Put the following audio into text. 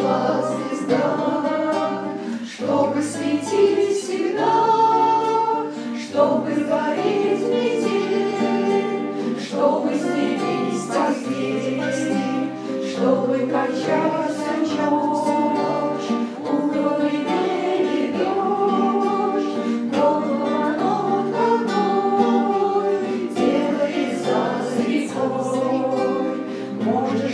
пришла звезда, чтобы светить всегда, чтобы гореть метель, чтобы стелить стихи, чтобы качаться ночь, угрозы белый дождь, голова над головой делается может